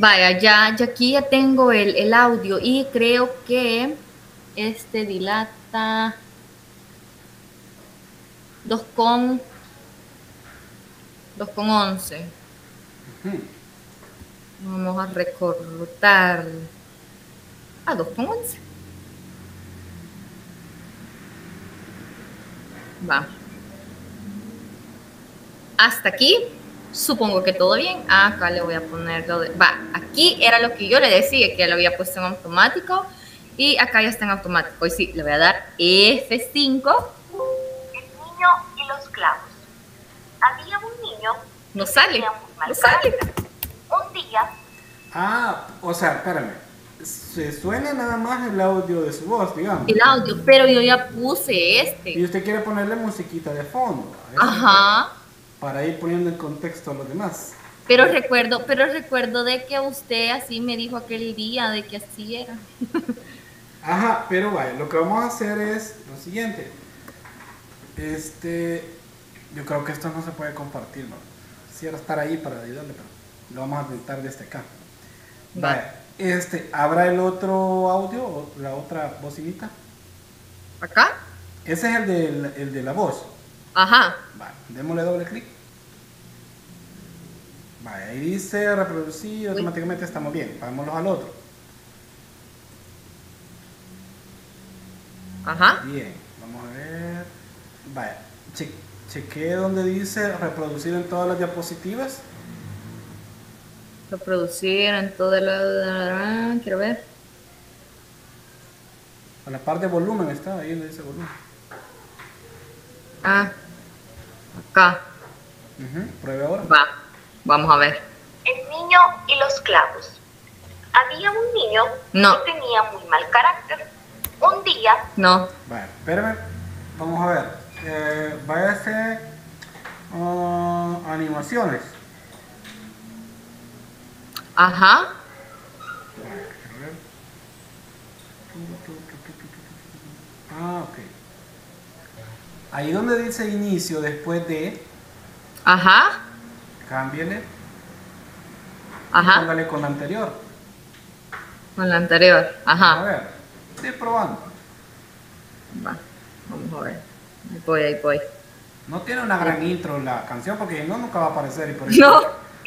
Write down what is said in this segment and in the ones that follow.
Vaya, ya, ya aquí ya tengo el, el audio y creo que este dilata 2 con 2 con 11. Ujú. Vamos a recortar a 2 con 11. Va. Hasta aquí, supongo que todo bien. Acá le voy a poner lo de... Va, aquí era lo que yo le decía, que lo había puesto en automático. Y acá ya está en automático. Y sí, le voy a dar F5. El niño y los clavos. Había un niño No sale, no sale. Un día, Ah, o sea, espérame. Se suena nada más el audio de su voz, digamos. El audio, pero yo ya puse Y este. usted quiere ponerle musiquita de fondo. Ajá. Para ir poniendo en contexto a los demás. Pero recuerdo, pero recuerdo de que usted así me dijo aquel día de que así era. Ajá, pero vaya, lo que vamos a hacer es lo siguiente. Este, yo creo que esto no se puede compartir, ¿no? Quisiera estar ahí para ayudarle, pero lo vamos a intentar desde acá. Va. Vaya, este, ¿habrá el otro audio o la otra bocinita? ¿Acá? Ese es el de, el de la voz. Ajá. Vale, démosle doble clic. Vale, ahí dice reproducir, automáticamente estamos bien. Vámonos al otro. Ajá. Bien, vamos a ver. Vaya, che donde dice reproducir en todas las diapositivas. Reproducir en todo el... Quiero ver. A la par de volumen está, ahí donde dice volumen. Ah. Acá. Ujú, Pruebe ahora. Va. Vamos a ver. el niño y los clavos. Había un niño No. que tenía muy mal carácter. Un día, No. Espérame. Vamos a ver. Eh, a hacer ah, animaciones. Ajá. Vale, quiero Ahí donde dice inicio después de, Ajá. cámbiele. y Ajá. Póngale con la anterior. Con la anterior. A Ajá. ver, estoy probando. Va. Vamos a ver. Ahí voy, ahí voy. No tiene una gran intro la canción porque no, nunca va a aparecer. Y por eso No.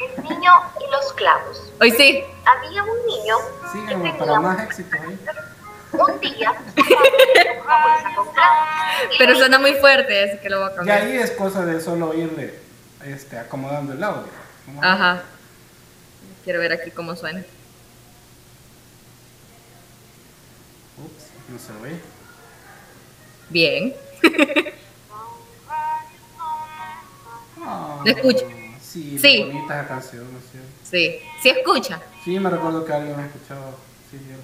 el niño y los clavos. Hoy sí. Había un niño que tenía para más éxito ahí. Un día, una bolsa con y Pero suena muy fuerte, así que lo voy a Y cambiar. ahí es cosa de solo irle este, acomodando el audio. Ajá. Quiero ver aquí cómo suena. Ups, no se oye. Bien. ¿La escucha? Sí, Sí. bonita esa canción, ¿no? Sí. ¿Sí escucha? Sí, me recuerdo que alguien la escuchaba. Sí, yo.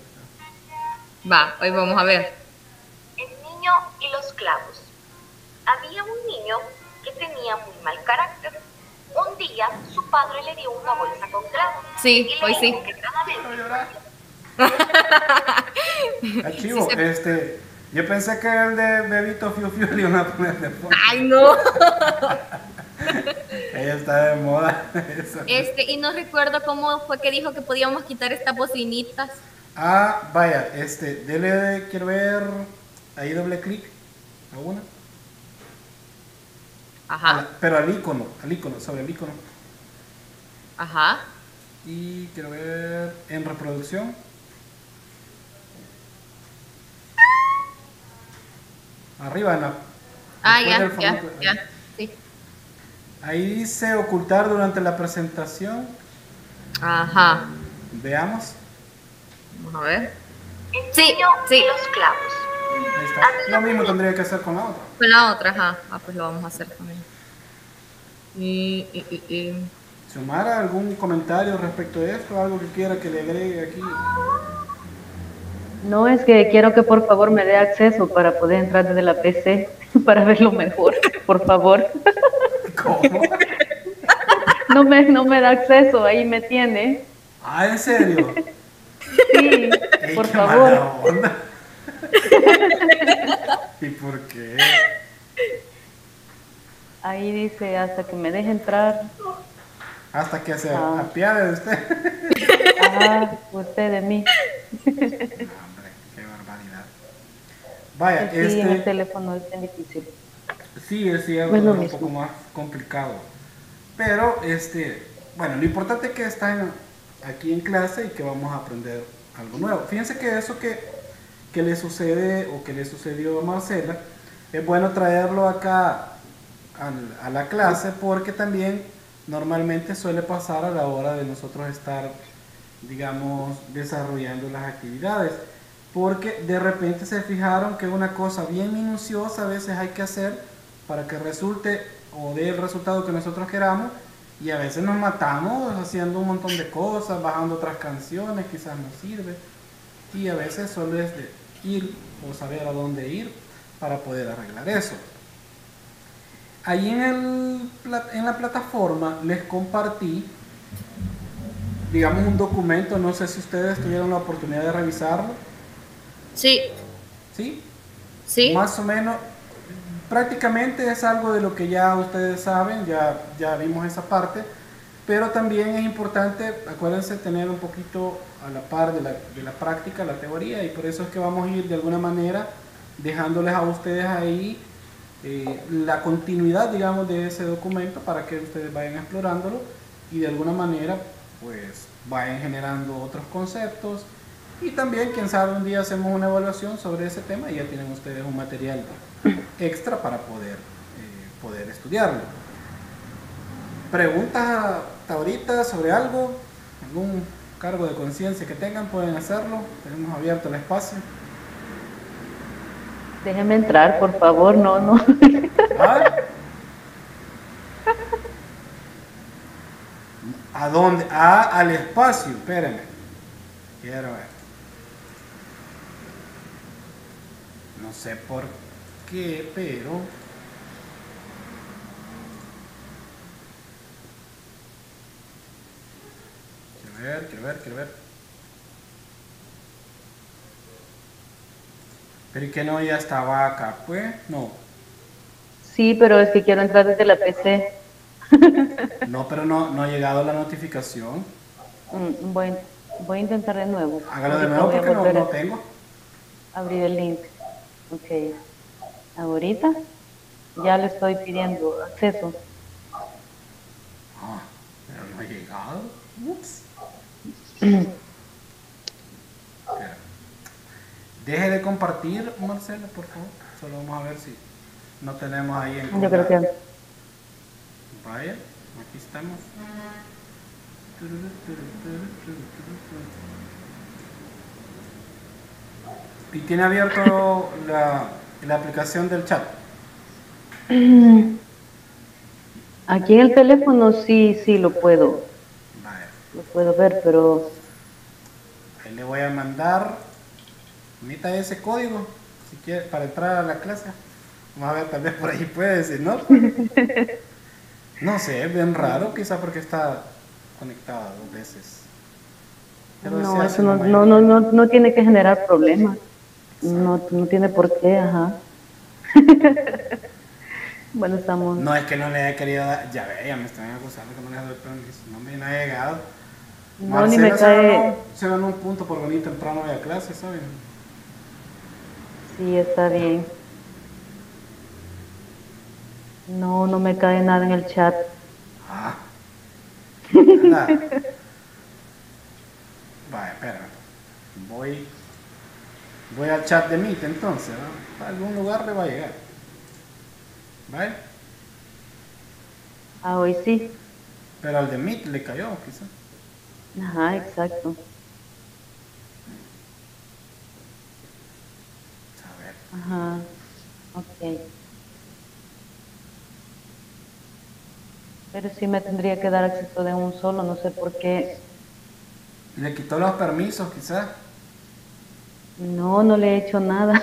Va, hoy vamos a ver. El niño y los clavos. Había un niño que tenía muy mal carácter. Un día, su padre le dio una bolsa con clavos. Sí, y le hoy sí. dijo que cada vez llorar. Archivo, Sí, se- este, yo pensé que el de Bebito Fiu Fiu le iban a poner de fondo. Ay, no. Ella está de moda. eso. Este, y no recuerdo cómo fue que dijo que podíamos quitar estas bocinitas. Ah, vaya, este, dele, quiero ver, ahí doble clic, a una. Ajá, la- pero al icono, al icono, sobre el icono. ajá. Y quiero ver en reproducción. Arriba en la. Ah, ya, del ya, formato, ya. Sí. Ahí dice ocultar durante la presentación. Ajá. Veamos. Vamos a ver. Sí, sí. los clavos. Ahí está. Lo mismo tendría que hacer con la otra. Con la otra, ajá. Ah, pues lo vamos a hacer también. Y, y, y, y. Sumara algún comentario respecto de esto, algo que quiera que le agregue aquí. No es que quiero que por favor me dé acceso para poder entrar desde la PC para verlo mejor, por favor. ¿Cómo? No me, no me da acceso, ahí me tiene. Ah, ¿en serio? Sí, Ey, por favor. onda. ¿Y por qué? Ahí dice hasta que me deje entrar. Hasta que se Ah. apiade de usted. Ah, usted de mí. No, hombre, qué barbaridad. Vaya, Sí, en el este, teléfono es bien difícil. sí, es cierto, es un mismo. poco más complicado. Pero, este, bueno, lo importante es que están aquí en clase y que vamos a aprender algo nuevo. Fíjense que eso que, que le sucede o que le sucedió a Marcela, es bueno traerlo acá al- a la clase porque también normalmente suele pasar a la hora de nosotros estar, digamos, desarrollando las actividades. Porque de repente se fijaron que una cosa bien minuciosa a veces hay que hacer para que resulte o dé el resultado que nosotros queramos y a veces nos matamos haciendo un montón de cosas, bajando otras canciones, quizás no sirve y a veces solo es de ir o saber a dónde ir para poder arreglar eso. Ahí en, el, en la plataforma les compartí, digamos, un documento, no sé si ustedes tuvieron la oportunidad de revisarlo, Sí, ¿sí? sí. Más o menos, prácticamente es algo de lo que ya ustedes saben, ya, ya vimos esa parte, pero también es importante, acuérdense, tener un poquito a la par de la, de la práctica, la teoría, y por eso es que vamos a ir de alguna manera dejándoles a ustedes ahí eh, la continuidad, digamos, de ese documento para que ustedes vayan explorándolo y de alguna manera, pues, vayan generando otros conceptos. Y también, quién sabe, un día hacemos una evaluación sobre ese tema y ya tienen ustedes un material extra para poder, eh, poder estudiarlo. ¿Preguntas hasta ahorita sobre algo? ¿Algún cargo de conciencia que tengan? Pueden hacerlo. Tenemos abierto el espacio. Déjeme entrar, por favor. No, no. ¿Ah? ¿A dónde? Ah, al espacio. Espérenme. Quiero ver. No sé por qué, pero... Quiero ver, quiero ver, quiero ver. Pero ¿y que no ya estaba acá? Pues no. Sí, pero es que quiero entrar desde la PC. No, pero no, no ha llegado la notificación. Mm, Voy, voy a intentar de nuevo. Hágalo de nuevo porque no, no tengo. Abrir el link. Ok. Ahorita ya le estoy pidiendo acceso. Ah, pero no ha llegado. Ups. Deje de compartir, Marcela, por favor. Solo vamos a ver si no tenemos ahí en Yo creo que Vaya, aquí estamos. Y tiene abierto la, la aplicación del chat. aquí en el teléfono sí, sí lo puedo, Vaya. lo puedo ver, pero Ahí le voy a mandar. Meta ese código si quiere para entrar a la clase. Vamos a ver, tal vez por ahí puede decir, ¿no? No sé, es bien raro, quizá porque está conectada dos veces. Pero no, eso no, no, no, no tiene que generar problemas. No, no tiene por qué, ajá. bueno, estamos. No es que no le haya querido dar. Ya ve, ya me están acusando que no le doy permiso. No me no ha llegado. No, ni me cae. Se ganó un punto por venir temprano hoy a clase, ¿saben? Sí, está bien. No, no me cae nada en el chat. Ah. Nada. Vaya, espera. Voy. Voy al chat de Meet entonces, ¿no? A algún lugar le va a llegar. ¿Vale? Ah, hoy sí. Pero al de Meet le cayó, quizá. Ajá, exacto. A ver. Ajá. Ok. Pero sí me tendría que dar acceso de un solo, no sé por qué. Le quitó los permisos, quizá. No, no le he hecho nada.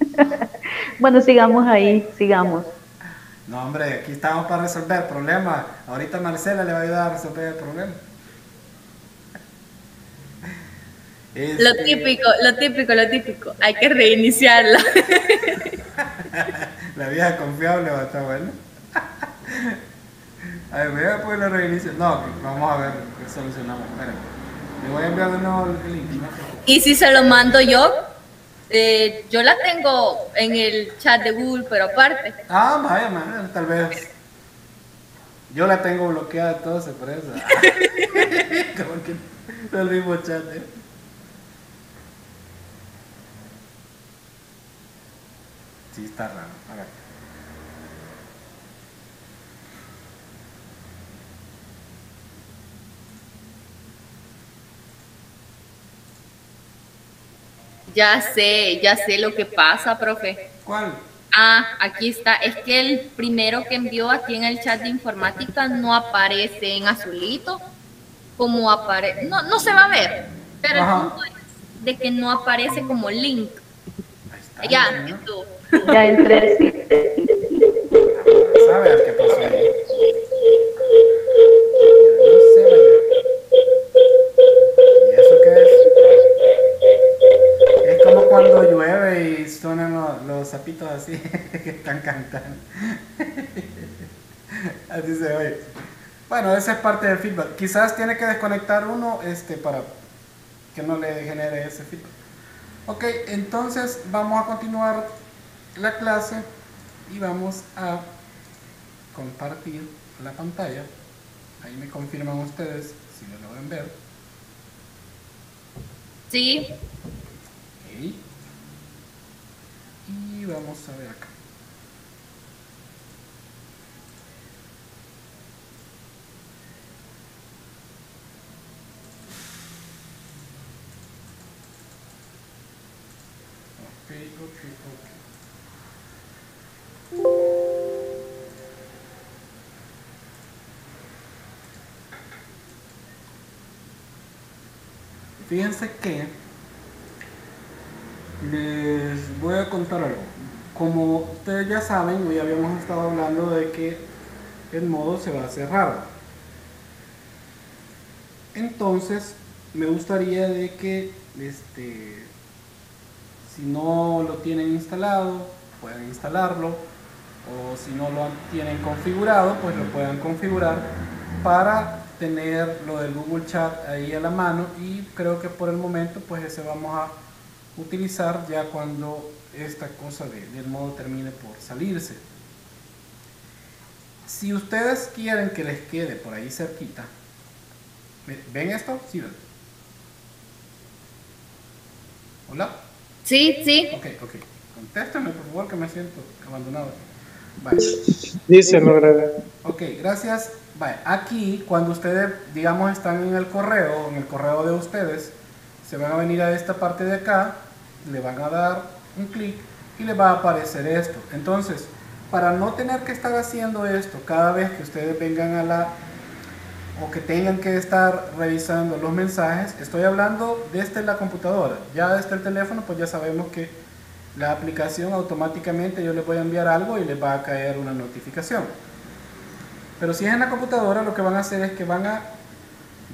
bueno, sigamos ahí, sigamos. No, hombre, aquí estamos para resolver problemas. Ahorita Marcela le va a ayudar a resolver el problema. Lo Este, típico, lo típico, lo típico. Hay que reiniciarla. La vieja confiable va a estar buena. A ver, voy a poner la reinicio. No, vamos a ver qué solucionamos. Esperen. Le voy a enviar de nuevo el link. ¿no? Y si se lo mando yo, eh, yo la tengo en el chat de Google, pero aparte. Ah, vaya, man, tal vez. Yo la tengo bloqueada entonces, por eso. Como que no el mismo chat, ¿eh? Sí, está raro. A Ya sé, ya sé lo que pasa, profe. ¿Cuál? Ah, aquí está. Es que el primero que envió aquí en el chat de informática no aparece en azulito. Como aparece. No, no se va a ver. Pero Ajá. el punto es de que no aparece como link. Ahí está. Ya, ¿no? tú. Ya entré, ver qué pasó ahí. Suenan los, los sapitos así que están cantando. Así se oye. Bueno, esa es parte del feedback. Quizás tiene que desconectar uno este, para que no le genere ese feedback. Ok, entonces vamos a continuar la clase y vamos a compartir la pantalla. Ahí me confirman ustedes si lo logran ver. Sí. Y vamos a ver acá. Ok, ok, ok. Fíjense que les voy a contar algo. Como ustedes ya saben, hoy habíamos estado hablando de que el modo se va a cerrar. Entonces, me gustaría de que este si no lo tienen instalado, puedan instalarlo o si no lo tienen configurado, pues lo puedan configurar para tener lo del Google Chat ahí a la mano y creo que por el momento pues ese vamos a utilizar ya cuando esta cosa de- del modo termine por salirse. Si ustedes quieren que les quede por ahí cerquita, ¿ve- ¿ven esto? Sí. Hola. sí, sí. Ok, ok. Contéstame por favor que me siento abandonado. Vale. Dice Lorena. Ok, gracias. Vale, aquí cuando ustedes, digamos, están en el correo, en el correo de ustedes, se van a venir a esta parte de acá, le van a dar un clic y le va a aparecer esto. Entonces, para no tener que estar haciendo esto cada vez que ustedes vengan a la o que tengan que estar revisando los mensajes, estoy hablando desde la computadora. Ya desde el teléfono, pues ya sabemos que la aplicación automáticamente yo les voy a enviar algo y les va a caer una notificación. Pero si es en la computadora, lo que van a hacer es que van a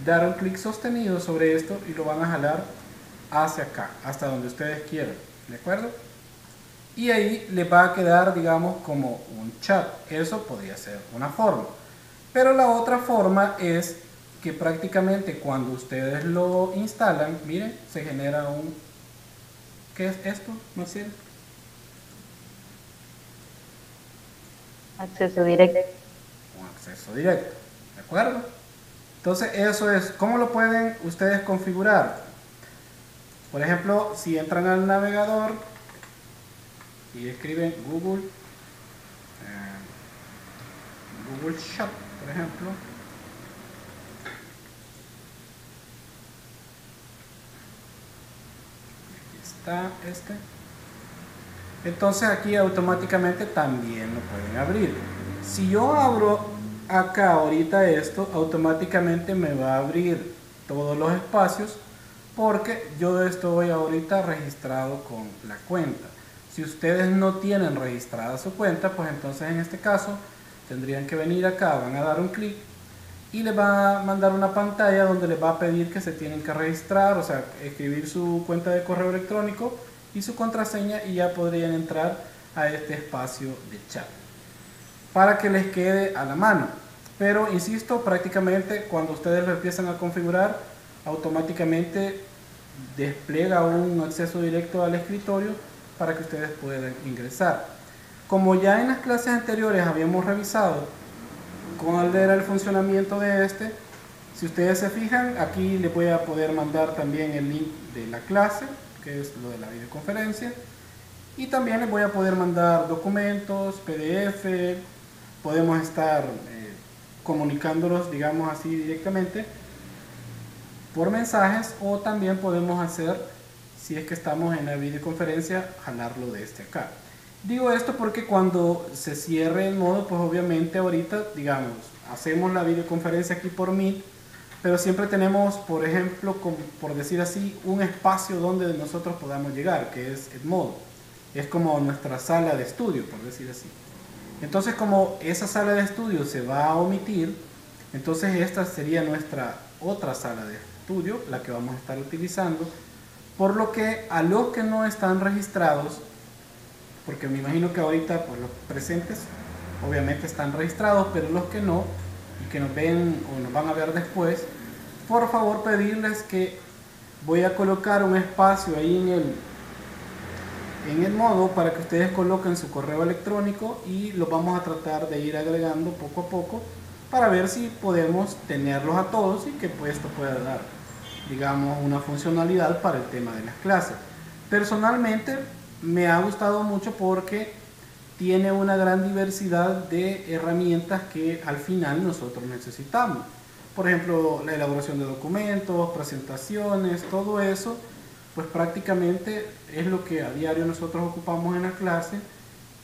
dar un clic sostenido sobre esto y lo van a jalar hacia acá, hasta donde ustedes quieran. ¿De acuerdo? Y ahí les va a quedar, digamos, como un chat. Eso podría ser una forma. Pero la otra forma es que prácticamente cuando ustedes lo instalan, miren, se genera un... ¿Qué es esto, Marcelo? Acceso directo. un acceso directo. ¿De acuerdo? Entonces, eso es, ¿cómo lo pueden ustedes configurar? Por ejemplo, si entran al navegador y escriben Google, eh, Google Shop, por ejemplo. Aquí está este. Entonces aquí automáticamente también lo pueden abrir. Si yo abro acá ahorita esto, automáticamente me va a abrir todos los espacios porque yo estoy ahorita registrado con la cuenta. Si ustedes no tienen registrada su cuenta, pues entonces en este caso tendrían que venir acá, van a dar un clic y les va a mandar una pantalla donde les va a pedir que se tienen que registrar, o sea, escribir su cuenta de correo electrónico y su contraseña y ya podrían entrar a este espacio de chat para que les quede a la mano. Pero insisto, prácticamente cuando ustedes lo empiezan a configurar, automáticamente despliega un acceso directo al escritorio para que ustedes puedan ingresar. Como ya en las clases anteriores habíamos revisado cuál era el funcionamiento de este, si ustedes se fijan, aquí les voy a poder mandar también el link de la clase, que es lo de la videoconferencia. Y también les voy a poder mandar documentos, PDF, podemos estar eh, comunicándolos, digamos así, directamente por mensajes o también podemos hacer, si es que estamos en la videoconferencia, jalarlo de este acá. Digo esto porque cuando se cierre el modo, pues obviamente ahorita, digamos, hacemos la videoconferencia aquí por Meet, pero siempre tenemos, por ejemplo, por decir así, un espacio donde nosotros podamos llegar, que es el modo. Es como nuestra sala de estudio, por decir así. Entonces, como esa sala de estudio se va a omitir, entonces esta sería nuestra otra sala de estudio, la que vamos a estar utilizando. Por lo que a los que no están registrados, porque me imagino que ahorita pues, los presentes obviamente están registrados, pero los que no, y que nos ven o nos van a ver después, por favor pedirles que voy a colocar un espacio ahí en el, en el modo para que ustedes coloquen su correo electrónico y lo vamos a tratar de ir agregando poco a poco para ver si podemos tenerlos a todos y que pues, esto pueda dar digamos una funcionalidad para el tema de las clases personalmente me ha gustado mucho porque tiene una gran diversidad de herramientas que al final nosotros necesitamos. Por ejemplo, la elaboración de documentos, presentaciones, todo eso, pues prácticamente es lo que a diario nosotros ocupamos en la clase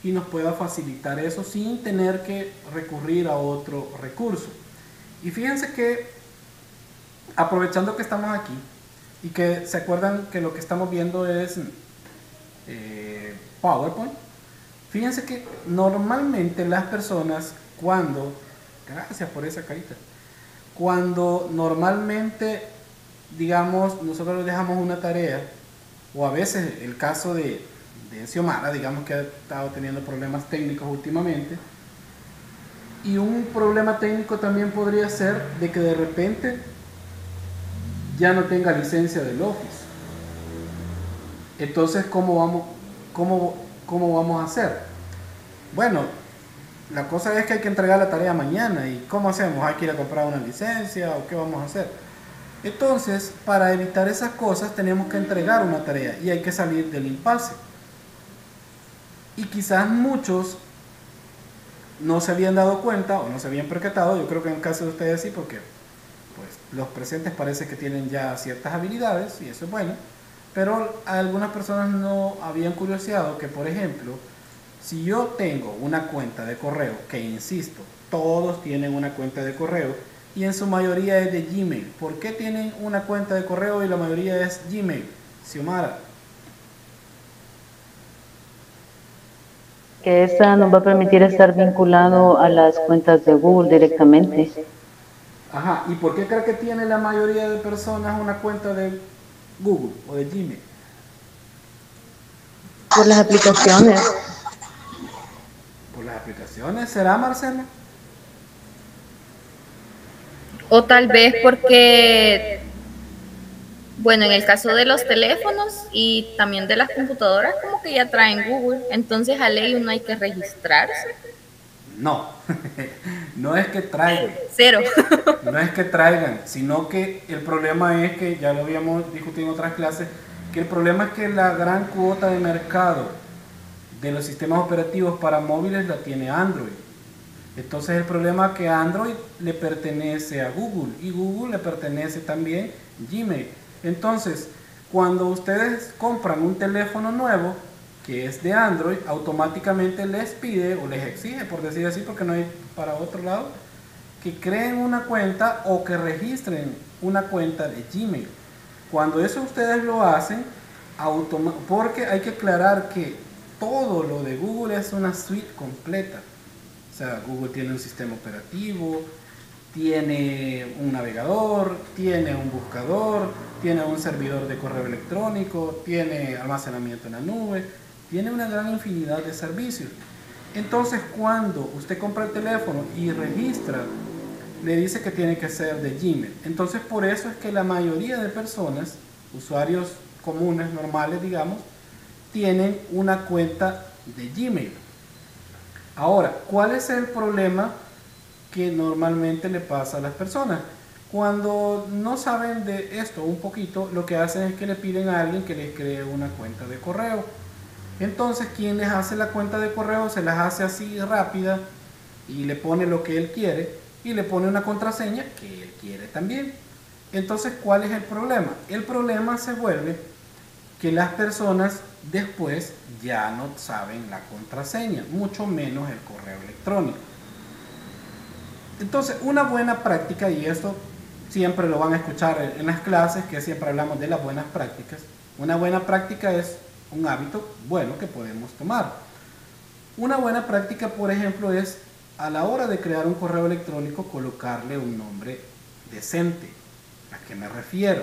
y nos pueda facilitar eso sin tener que recurrir a otro recurso. Y fíjense que, aprovechando que estamos aquí y que se acuerdan que lo que estamos viendo es eh, PowerPoint, Fíjense que normalmente las personas cuando, gracias por esa carita, cuando normalmente, digamos, nosotros les dejamos una tarea, o a veces el caso de, de Xiomara, digamos que ha estado teniendo problemas técnicos últimamente, y un problema técnico también podría ser de que de repente ya no tenga licencia del Office. Entonces, ¿cómo vamos, cómo ¿cómo vamos a hacer? Bueno, la cosa es que hay que entregar la tarea mañana y ¿cómo hacemos? ¿Hay que ir a comprar una licencia o qué vamos a hacer? Entonces, para evitar esas cosas tenemos que entregar una tarea y hay que salir del impasse. Y quizás muchos no se habían dado cuenta o no se habían percatado, yo creo que en el caso de ustedes sí, porque los presentes parece que tienen ya ciertas habilidades y eso es bueno pero algunas personas no habían curioseado que, por ejemplo, si yo tengo una cuenta de correo, que insisto, todos tienen una cuenta de correo, y en su mayoría es de Gmail. ¿Por qué tienen una cuenta de correo y la mayoría es Gmail? Xiomara. Que esta nos va a permitir estar vinculado a las cuentas de Google directamente. Ajá, ¿y por qué cree que tiene la mayoría de personas una cuenta de Google o de Gmail? Por las aplicaciones. ¿Por las aplicaciones? ¿Será, Marcela? O tal vez porque, bueno, en el caso de los teléfonos y también de las computadoras, como que ya traen Google. Entonces a ley uno hay que registrarse. No, no es que traigan. Cero. No es que traigan, sino que el problema es que, ya lo habíamos discutido en otras clases, que el problema es que la gran cuota de mercado de los sistemas operativos para móviles la tiene Android. Entonces el problema es que Android le pertenece a Google y Google le pertenece también Gmail. Entonces, cuando ustedes compran un teléfono nuevo, que es de Android, automáticamente les pide o les exige, por decir así, porque no hay para otro lado, que creen una cuenta o que registren una cuenta de Gmail. Cuando eso ustedes lo hacen, porque hay que aclarar que todo lo de Google es una suite completa. O sea, Google tiene un sistema operativo, tiene un navegador, tiene un buscador, tiene un servidor de correo electrónico, tiene almacenamiento en la nube, tiene una gran infinidad de servicios. Entonces, cuando usted compra el teléfono y registra le dice que tiene que ser de Gmail. Entonces por eso es que la mayoría de personas, usuarios comunes, normales, digamos, tienen una cuenta de Gmail. Ahora, ¿cuál es el problema que normalmente le pasa a las personas? Cuando no saben de esto un poquito, lo que hacen es que le piden a alguien que les cree una cuenta de correo. Entonces, quien les hace la cuenta de correo se las hace así rápida y le pone lo que él quiere y le pone una contraseña que él quiere también. Entonces, ¿cuál es el problema? El problema se vuelve que las personas después ya no saben la contraseña, mucho menos el correo electrónico. Entonces, una buena práctica, y esto siempre lo van a escuchar en las clases, que siempre hablamos de las buenas prácticas, una buena práctica es un hábito bueno que podemos tomar. Una buena práctica, por ejemplo, es a la hora de crear un correo electrónico colocarle un nombre decente. ¿A qué me refiero?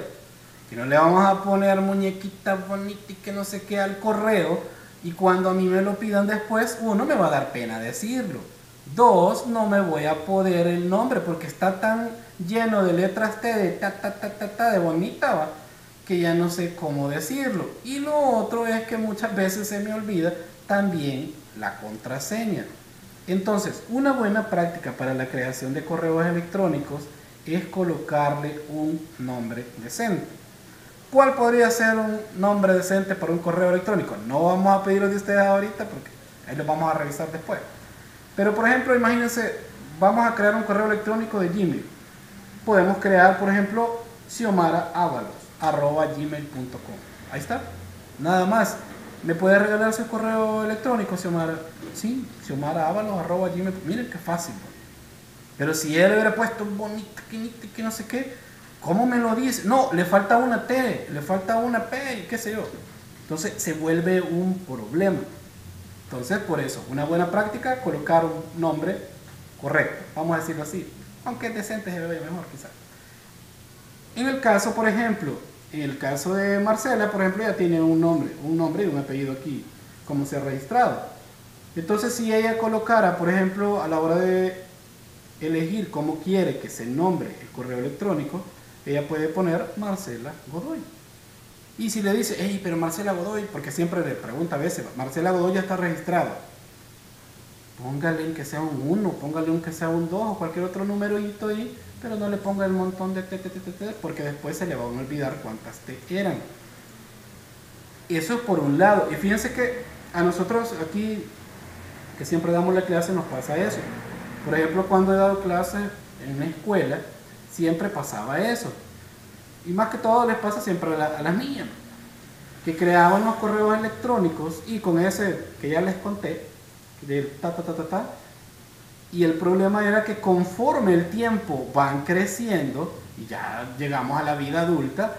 Que no le vamos a poner muñequita bonita y que no sé qué al correo y cuando a mí me lo pidan después, uno, me va a dar pena decirlo. Dos, no me voy a poder el nombre porque está tan lleno de letras T, de ta, ta, ta, ta, ta, de bonita, ¿va? Que ya no sé cómo decirlo. Y lo otro es que muchas veces se me olvida también la contraseña. Entonces, una buena práctica para la creación de correos electrónicos es colocarle un nombre decente. ¿Cuál podría ser un nombre decente para un correo electrónico? No vamos a pedirlo de ustedes ahorita porque ahí lo vamos a revisar después. Pero por ejemplo, imagínense, vamos a crear un correo electrónico de Gmail. Podemos crear, por ejemplo, xiomara.avalos.gmail.com. Ahí está. Nada más. ¿Me puede regalar su correo electrónico, Xiomara? Sí, xiomara.avalos.gmail. Miren qué fácil. Pero si él hubiera puesto bonito, que, no sé qué, ¿cómo me lo dice? No, le falta una T, le falta una P, qué sé yo. Entonces se vuelve un problema. Entonces, por eso, una buena práctica, colocar un nombre correcto, vamos a decirlo así. Aunque es decente se ve mejor, quizás. En el caso, por ejemplo, el caso de Marcela, por ejemplo, ya tiene un nombre, un nombre y un apellido aquí, como se ha registrado. Entonces, si ella colocara, por ejemplo, a la hora de elegir cómo quiere que se nombre el correo electrónico, ella puede poner Marcela Godoy. Y si le dice, hey, pero Marcela Godoy, porque siempre le pregunta a veces, Marcela Godoy ya está registrado. Póngale en que sea un 1, póngale un que sea un 2 o cualquier otro numerito ahí, pero no le ponga el montón de t, t, t, t, porque después se le van a olvidar cuántas t eran. Eso es por un lado. Y fíjense que a nosotros aquí, que siempre damos la clase, nos pasa eso. Por ejemplo, cuando he dado clases en una escuela, siempre pasaba eso. Y más que todo les pasa siempre a, las niñas, que creaban los correos electrónicos y con ese que ya les conté, ta ta ta ta ta, y el problema era que conforme el tiempo van creciendo y ya llegamos a la vida adulta,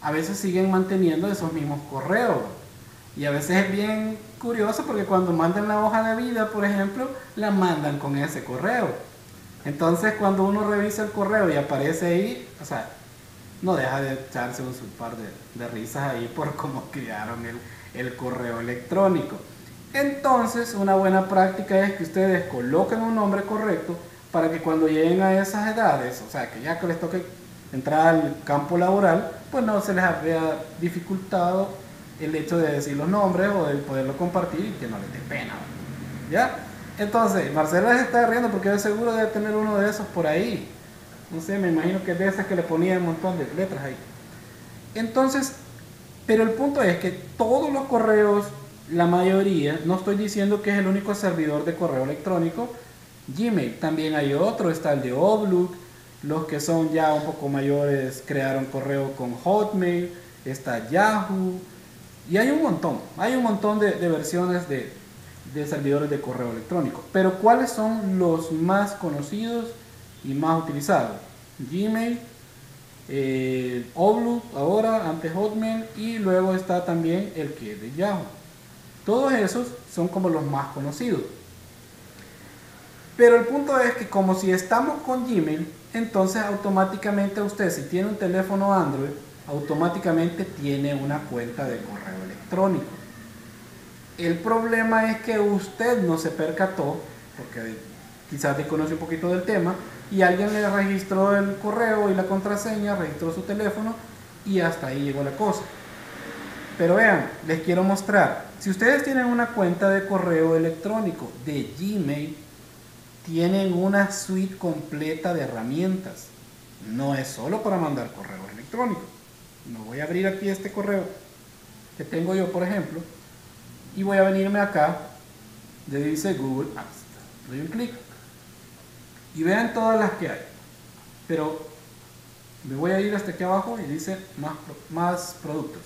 a veces siguen manteniendo esos mismos correos. Y a veces es bien curioso porque cuando mandan la hoja de vida, por ejemplo, la mandan con ese correo. Entonces cuando uno revisa el correo y aparece ahí, o sea, no deja de echarse un par de, risas ahí por cómo crearon el, correo electrónico. Entonces, una buena práctica es que ustedes coloquen un nombre correcto para que cuando lleguen a esas edades, o sea, que ya que les toque entrar al campo laboral, pues no se les había dificultado el hecho de decir los nombres o de poderlo compartir y que no les dé pena. ¿Ya? Entonces, Marcela se está riendo porque seguro debe tener uno de esos por ahí. No sé, me imagino que es de esas que le ponía un montón de letras ahí. Entonces, pero el punto es que todos los correos, la mayoría, no estoy diciendo que es el único servidor de correo electrónico, Gmail, también hay otro, está el de Outlook, los que son ya un poco mayores crearon correo con Hotmail, está Yahoo, y hay un montón, hay un montón de, versiones de, servidores de correo electrónico. Pero ¿cuáles son los más conocidos y más utilizados? Gmail, eh, Outlook ahora, antes Hotmail y luego está también el que es de Yahoo. Todos esos son como los más conocidos. Pero el punto es que como si estamos con Gmail, entonces automáticamente usted si tiene un teléfono Android, automáticamente tiene una cuenta de correo electrónico. El problema es que usted no se percató, porque quizás desconoce un poquito del tema y alguien le registró el correo y la contraseña, registró su teléfono y hasta ahí llegó la cosa. Pero vean, les quiero mostrar, si ustedes tienen una cuenta de correo electrónico de Gmail, tienen una suite completa de herramientas. No es solo para mandar correos electrónicos. No voy a abrir aquí este correo que tengo yo, por ejemplo, y voy a venirme acá, de dice Google Apps. Doy un clic y vean todas las que hay. Pero me voy a ir hasta aquí abajo y dice más, más productos.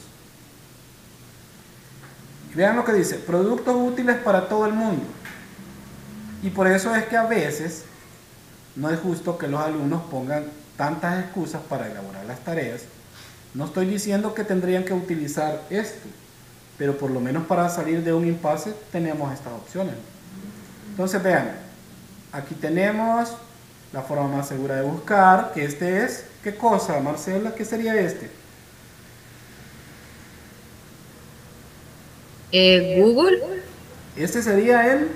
Vean lo que dice, productos útiles para todo el mundo. Y por eso es que a veces no es justo que los alumnos pongan tantas excusas para elaborar las tareas. No estoy diciendo que tendrían que utilizar esto, pero por lo menos para salir de un impasse tenemos estas opciones. Entonces vean, aquí tenemos la forma más segura de buscar, que este es, ¿qué cosa, Marcela? ¿Qué sería este? Eh, Google. Este sería el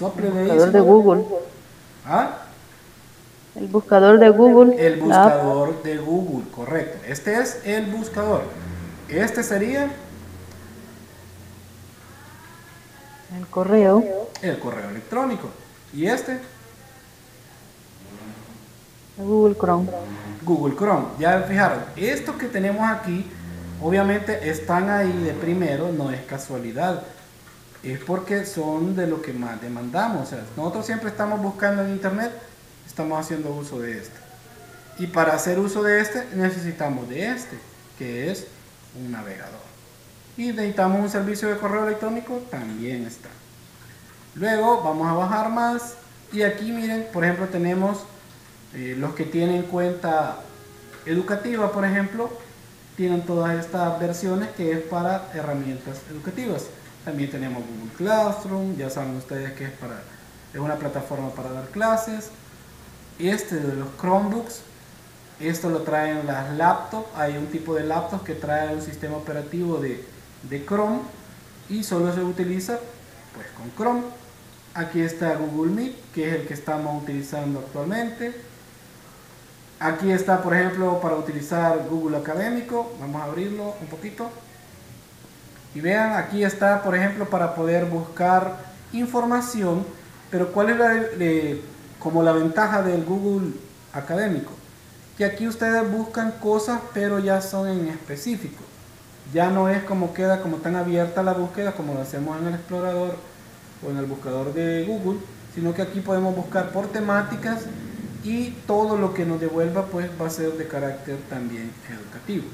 buscador de Google. ¿Ah? El buscador de Google. El buscador de Google, correcto. Este es el buscador. Este sería el correo. El correo electrónico. ¿Y este? Google Chrome. Google Chrome. Ya fijaron, estos que tenemos aquí, obviamente están ahí de primero, no es casualidad. Es porque son de lo que más demandamos. O sea, nosotros siempre estamos buscando en internet estamos haciendo uso de este. Y para hacer uso de este necesitamos de este, que es un navegador. Y necesitamos un servicio de correo electrónico, también está. Luego vamos a bajar más y aquí miren, por ejemplo, tenemos eh, los que tienen cuenta educativa, por ejemplo, tienen todas estas versiones que es para herramientas educativas. También tenemos Google Classroom, ya saben ustedes que es, para, es una plataforma para dar clases. Este de los Chromebooks esto lo traen las laptops. Hay un tipo de laptops que trae un sistema operativo de, de Chrome y solo se utiliza pues con Chrome. Aquí está Google Meet que es el que estamos utilizando actualmente aquí está por ejemplo para utilizar Google Académico. Vamos a abrirlo un poquito. Y vean aquí está por ejemplo para poder buscar información. Pero cuál es la, como la ventaja del Google académico, que aquí ustedes buscan cosas pero ya son en específico. Ya no es como queda como tan abierta la búsqueda como lo hacemos en el explorador o en el buscador de Google, sino que aquí podemos buscar por temáticas y todo lo que nos devuelva pues va a ser de carácter también educativo.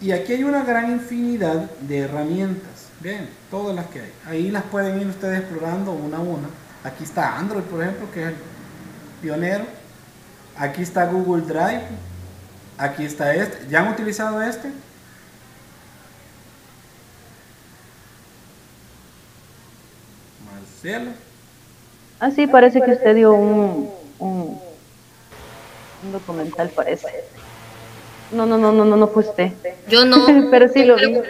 Y aquí hay una gran infinidad de herramientas, ven, todas las que hay. Ahí las pueden ir ustedes explorando una a una Aquí está Android, por ejemplo, que es el pionero. Aquí está Google Drive. Aquí está este. ¿Ya han utilizado este? Marcelo. Ah, sí, parece que usted dio un, un, documental, parece. No, no, no, no, no, no fue usted. Yo no. Pero sí lo vi.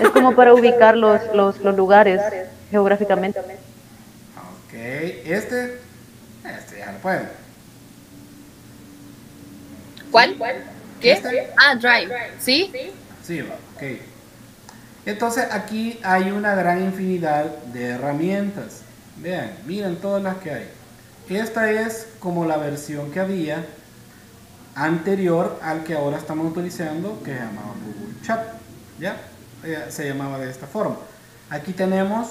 Es como para ubicar los, los, los lugares geográficamente. Ok, este, este ya lo pueden. ¿Cuál? ¿Qué? ¿Este? Ah, Drive. ¿Sí? Sí, ok. Entonces aquí hay una gran infinidad de herramientas. Vean, miren todas las que hay. Esta es como la versión que había anterior al que ahora estamos utilizando, que se llamaba Google Chat. ¿Ya? Eh, se llamaba de esta forma. Aquí tenemos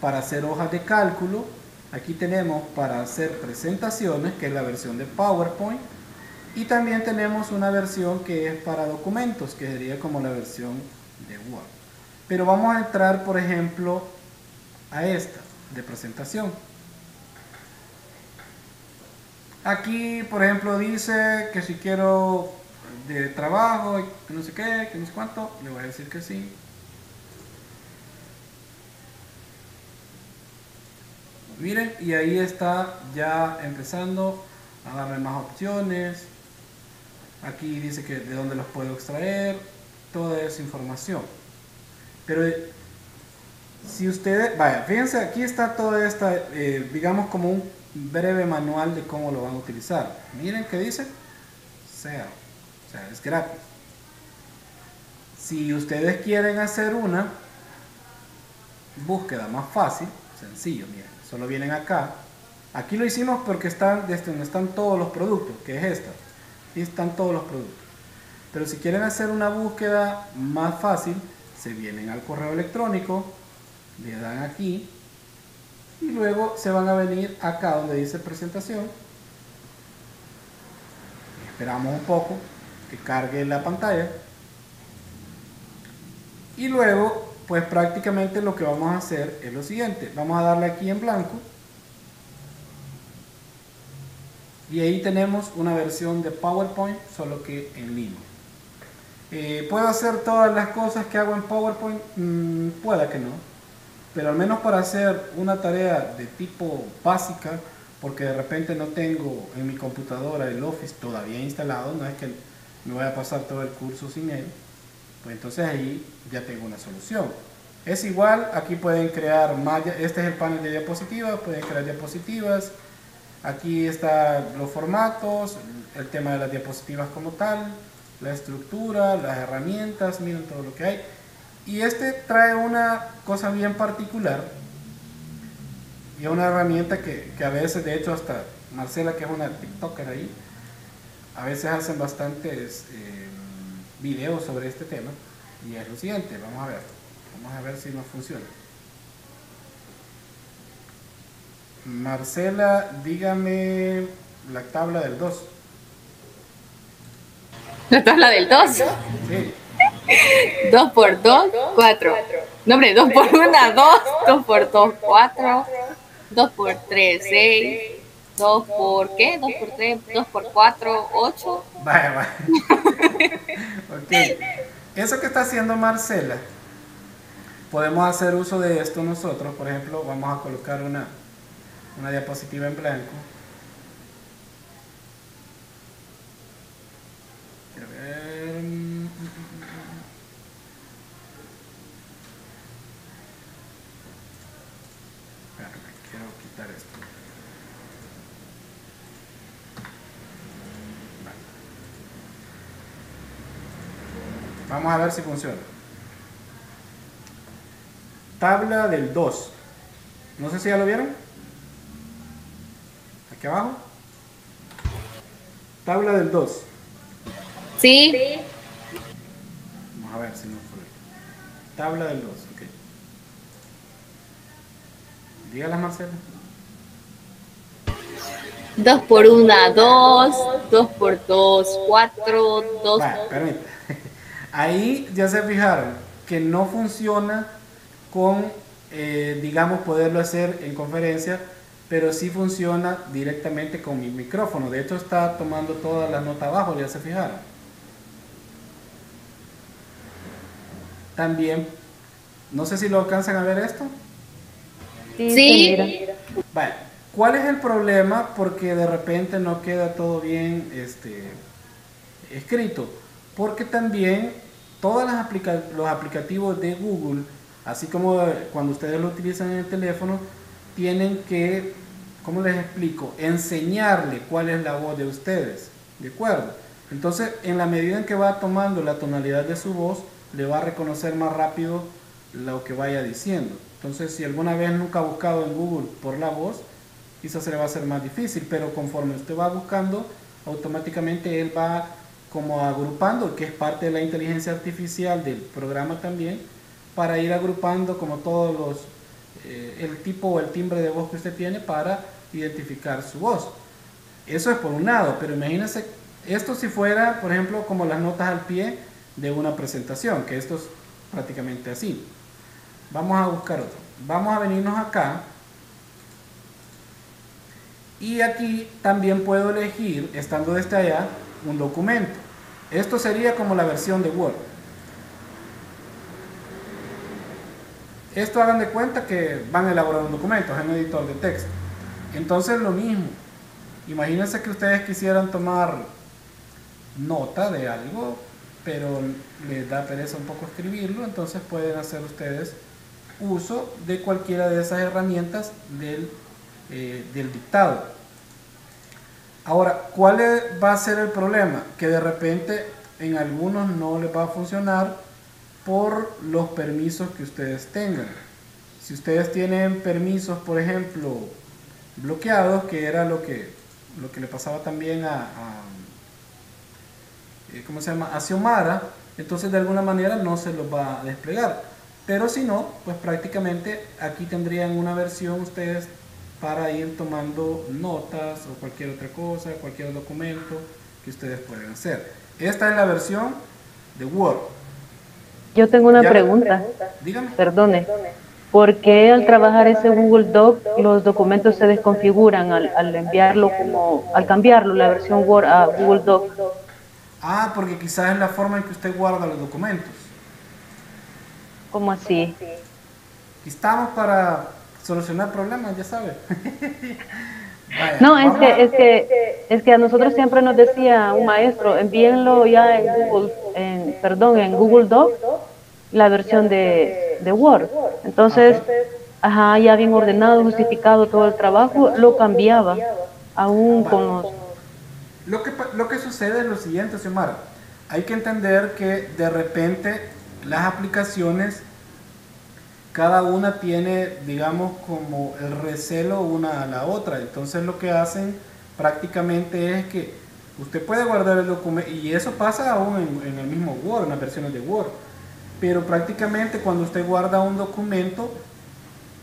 para hacer hojas de cálculo, Aquí tenemos para hacer presentaciones, que es la versión de PowerPoint. Y también tenemos una versión que es para documentos, que sería como la versión de Word. Pero vamos a entrar, por ejemplo, a esta de presentación. Aquí, por ejemplo, dice que si quiero de trabajo, que no sé qué, que no sé cuánto, le voy a decir que sí. Miren, y ahí está ya empezando a darme más opciones. Aquí dice que de dónde los puedo extraer, toda esa información. Pero Si ustedes, vaya, fíjense, aquí está toda esta, eh, digamos como un breve manual de cómo lo van a utilizar. Miren qué dice, sea, o sea, es gratis. Si ustedes quieren hacer una búsqueda más fácil, sencillo, miren, solo vienen acá. Aquí lo hicimos porque están desde donde están todos los productos, que es esta. Aquí están todos los productos. Pero si quieren hacer una búsqueda más fácil, se vienen al correo electrónico, le dan aquí y luego se van a venir acá donde dice presentación. Esperamos un poco que cargue la pantalla. Y luego, pues prácticamente lo que vamos a hacer es lo siguiente. Vamos a darle aquí en blanco. Y ahí tenemos una versión de PowerPoint, solo que en línea. Eh, ¿Puedo hacer todas las cosas que hago en PowerPoint? Mm, pueda que no. Pero al menos para hacer una tarea de tipo básica, porque de repente no tengo en mi computadora el Office todavía instalado, no es que me voy a pasar todo el curso sin él, pues entonces ahí ya tengo una solución. Es igual, aquí pueden crear más, este es el panel de diapositivas, pueden crear diapositivas, aquí están los formatos, el tema de las diapositivas como tal, la estructura, las herramientas, miren todo lo que hay. Y este trae una cosa bien particular y una herramienta que, que a veces, de hecho, hasta Marcela, que es una TikToker ahí, a veces hacen bastantes eh, videos sobre este tema. Y es lo siguiente, vamos a ver. Vamos a ver si nos funciona. Marcela, dígame la tabla del 2. La tabla del 2. Sí. 2 por 2, 4. No, hombre, 2 por 1, 2. 2 por 2, 4. 2 por 3, 6. 2 por qué? 2 por 3, 2 por 4, 8. Vaya, vaya. ok. Eso que está haciendo Marcela, podemos hacer uso de esto nosotros. Por ejemplo, vamos a colocar una, una diapositiva en blanco. Quiero ver. mm, mm, mm, mm. Espérame, quiero quitar esto. Vale. Vamos a ver si funciona. Tabla del 2. No sé si ya lo vieron. Aquí abajo. Tabla del 2. Sí. Vamos a ver si no fue. Tabla del 2, ok. Dígalas, Marcela. 2 por 1, 2. 2 por 2, 4. 2 Vale, permítame. Ahí ya se fijaron que no funciona con, eh, digamos, poderlo hacer en conferencia, pero sí funciona directamente con mi micrófono. De hecho, está tomando toda la nota abajo, ya se fijaron. También, no sé si lo alcanzan a ver esto. Sí, Sí. Vale, ¿cuál es el problema? Porque de repente no queda todo bien este, escrito. Porque también todos aplica- los aplicativos de Google, así como cuando ustedes lo utilizan en el teléfono, tienen que, ¿cómo les explico? Enseñarle cuál es la voz de ustedes. ¿De acuerdo? Entonces, en la medida en que va tomando la tonalidad de su voz, le va a reconocer más rápido lo que vaya diciendo. Entonces, si alguna vez nunca ha buscado en Google por la voz, quizás se le va a hacer más difícil, pero conforme usted va buscando, automáticamente él va como agrupando, que es parte de la inteligencia artificial del programa también, para ir agrupando como todos los, eh, el tipo o el timbre de voz que usted tiene para identificar su voz. Eso es por un lado, pero imagínense, esto si fuera, por ejemplo, como las notas al pie de una presentación, que esto es prácticamente así. Vamos a buscar otro. Vamos a venirnos acá. Y aquí también puedo elegir, estando desde allá, un documento. Esto sería como la versión de Word. Esto hagan de cuenta que van a elaborar un documento, es un editor de texto. Entonces lo mismo. Imagínense que ustedes quisieran tomar nota de algo, pero les da pereza un poco escribirlo, entonces pueden hacer ustedes uso de cualquiera de esas herramientas del, eh, del dictado. Ahora, ¿cuál va a ser el problema? Que de repente en algunos no les va a funcionar por los permisos que ustedes tengan. Si ustedes tienen permisos, por ejemplo, bloqueados, que era lo que, lo que le pasaba también a, a, eh, ¿cómo se llama? A Xiomara, entonces de alguna manera no se los va a desplegar. Pero si no, pues prácticamente aquí tendrían una versión ustedes para ir tomando notas o cualquier otra cosa, cualquier documento que ustedes pueden hacer. Esta es la versión de Word. Yo tengo una Ya. pregunta, Dígame. perdone. ¿Por qué al trabajar ese Google Doc los documentos se desconfiguran al, al enviarlo como, al cambiarlo la versión Word a Google Doc? Ah, porque quizás es la forma en que usted guarda los documentos. ¿Cómo así? Estamos para solucionar problemas, ya sabe. Vaya, No, es que, es que, es que a nosotros siempre nos decía un maestro, envíenlo ya en Google, en, perdón, en Google Doc, la versión de, de Word. Entonces, ajá, ya bien ordenado, justificado todo el trabajo, lo cambiaba, aún con los, Lo que, lo que sucede es lo siguiente, Xiomara. Hay que entender que de repente las aplicaciones, cada una tiene, digamos, como el recelo una a la otra. Entonces lo que hacen prácticamente es que usted puede guardar el documento, y eso pasa aún en, en el mismo Word, en las versiones de Word. Pero prácticamente cuando usted guarda un documento,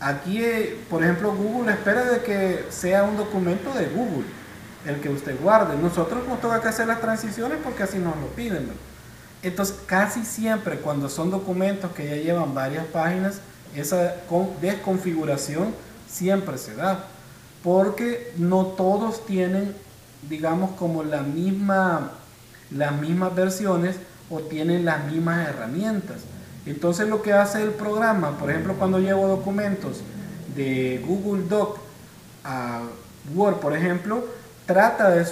aquí, eh, por ejemplo, Google espera de que sea un documento de Google el que usted guarde. Nosotros nos toca que hacer las transiciones porque así nos lo piden. Entonces, casi siempre cuando son documentos que ya llevan varias páginas, esa con- desconfiguración siempre se da. Porque no todos tienen, digamos, como la misma, las mismas versiones o tienen las mismas herramientas. Entonces lo que hace el programa, por ejemplo, cuando llevo documentos de Google Doc a Word, por ejemplo, trata de,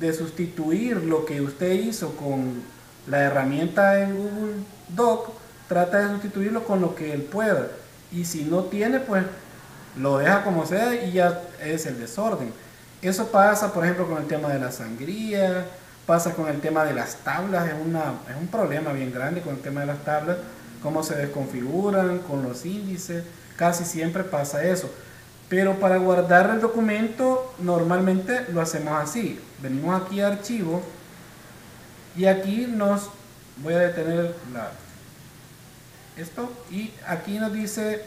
de sustituir lo que usted hizo con la herramienta en Google Doc, trata de sustituirlo con lo que él pueda. Y si no tiene, pues lo deja como sea y ya es el desorden. Eso pasa, por ejemplo, con el tema de la sangría, pasa con el tema de las tablas, es, una, es un problema bien grande con el tema de las tablas, cómo se desconfiguran, con los índices, casi siempre pasa eso. Pero para guardar el documento normalmente lo hacemos así. Venimos aquí a archivo y aquí nos voy a detener la, esto y aquí nos dice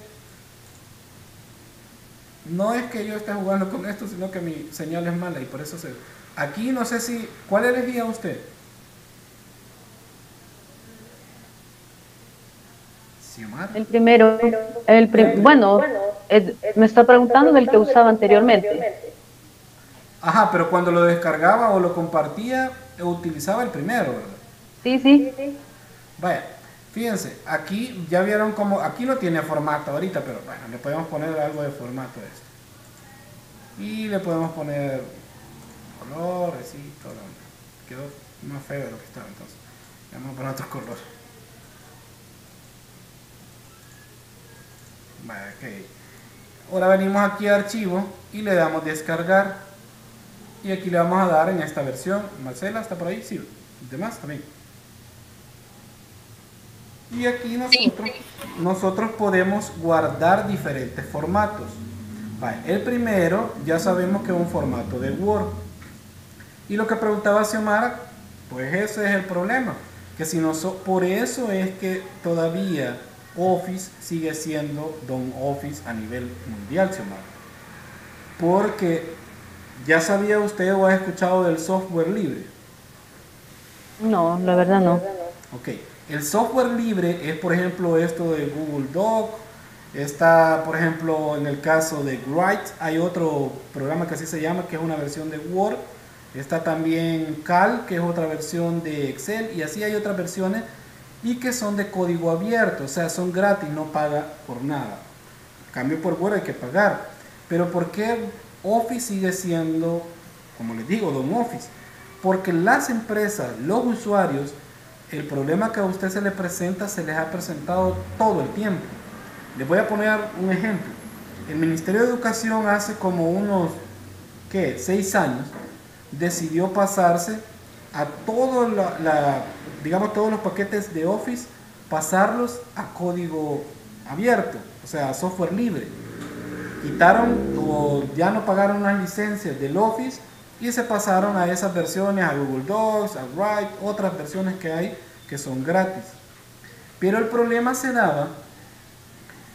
no es que yo esté jugando con esto, sino que mi señal es mala y por eso se... Aquí no sé si... ¿Cuál elegía usted? El primero, el prim- bueno, eh, me está preguntando del que usaba anteriormente. Ajá, pero cuando lo descargaba o lo compartía, utilizaba el primero, ¿verdad? Sí, sí, Vaya, fíjense, aquí ya vieron como, aquí no tiene formato ahorita, pero bueno, le podemos poner algo de formato a esto. Y le podemos poner color, así, todo. Quedó más feo de lo que estaba entonces. Vamos a poner otro color. Vaya, ok. Ahora venimos aquí a archivo y le damos descargar. Y aquí le vamos a dar en esta versión. Marcela, ¿está por ahí? Sí. ¿Demás? También. Y aquí nosotros, nosotros podemos guardar diferentes formatos. Vale, el primero ya sabemos que es un formato de Word. Y lo que preguntaba Xiomara, pues ese es el problema. Que si no so- por eso es que todavía Office sigue siendo Don Office a nivel mundial, Xiomara. Porque ya sabía usted o ha escuchado del software libre. no, la verdad no. Ok, el software libre es por ejemplo esto de Google Doc, está por ejemplo en el caso de Write, hay otro programa que así se llama, que es una versión de Word, está también Cal, que es otra versión de Excel, y así hay otras versiones y que son de código abierto, o sea, son gratis, no paga por nada. Cambio por Word hay que pagar. Pero ¿por qué Office sigue siendo, como les digo, Don Office? Porque las empresas, los usuarios, el problema que a usted se le presenta se les ha presentado todo el tiempo. Les voy a poner un ejemplo. El Ministerio de Educación hace como unos, ¿qué? Seis años decidió pasarse a todos los paquetes de Office, pasarlos a código abierto, o sea, software libre. Quitaron o ya no pagaron las licencias del Office y se pasaron a esas versiones, a Google Docs, a Write, otras versiones que hay que son gratis. Pero el problema se daba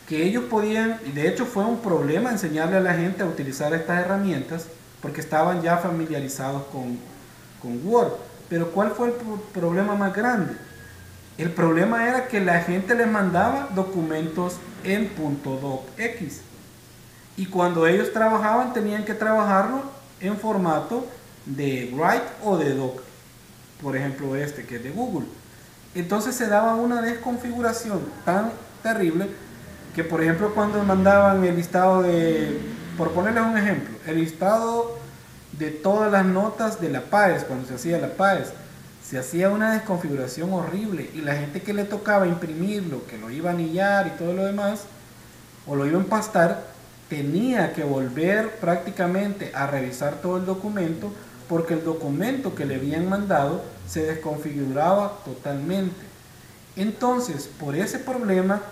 que ellos podían, y de hecho fue un problema enseñarle a la gente a utilizar estas herramientas, porque estaban ya familiarizados con, con Word. Pero ¿cuál fue el problema más grande? El problema era que la gente les mandaba documentos en .docx. Y cuando ellos trabajaban tenían que trabajarlo en formato de Write o de Doc. Por ejemplo este que es de Google. Entonces se daba una desconfiguración tan terrible que por ejemplo cuando mandaban el listado de, por ponerles un ejemplo, el listado de todas las notas de la PAES, cuando se hacía la PAES, se hacía una desconfiguración horrible y la gente que le tocaba imprimirlo, que lo iba a anillar y todo lo demás, o lo iba a empastar, tenía que volver prácticamente a revisar todo el documento porque el documento que le habían mandado se desconfiguraba totalmente. Entonces, por ese problema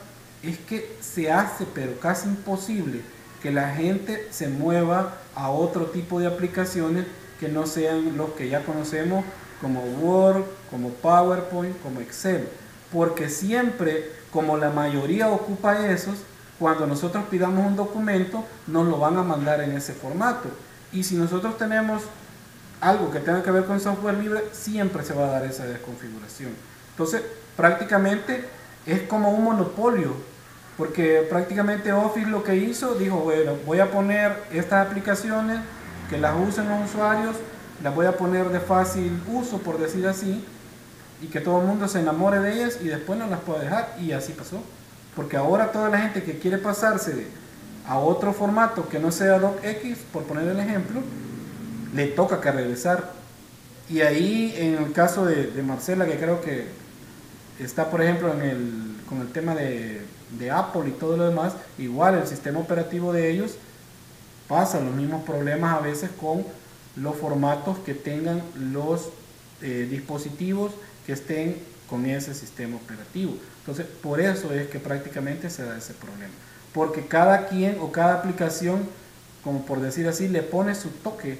es que se hace, pero casi imposible, que la gente se mueva a otro tipo de aplicaciones que no sean los que ya conocemos como Word, como PowerPoint, como Excel. Porque siempre, como la mayoría ocupa esos, cuando nosotros pidamos un documento, nos lo van a mandar en ese formato. Y si nosotros tenemos algo que tenga que ver con software libre, siempre se va a dar esa desconfiguración. Entonces, prácticamente es como un monopolio porque prácticamente Office lo que hizo, dijo, bueno, voy a poner estas aplicaciones que las usen los usuarios, las voy a poner de fácil uso, por decir así, y que todo el mundo se enamore de ellas y después no las pueda dejar. Y así pasó. Porque ahora toda la gente que quiere pasarse a otro formato que no sea DocX, por poner el ejemplo, le toca que regresar. Y ahí en el caso de, Marcela, que creo que está por ejemplo en el, con el tema de de Apple y todo lo demás, igual el sistema operativo de ellos pasa los mismos problemas a veces con los formatos que tengan los eh, dispositivos que estén con ese sistema operativo. Entonces, por eso es que prácticamente se da ese problema. Porque cada quien o cada aplicación, como por decir así, le pone su toque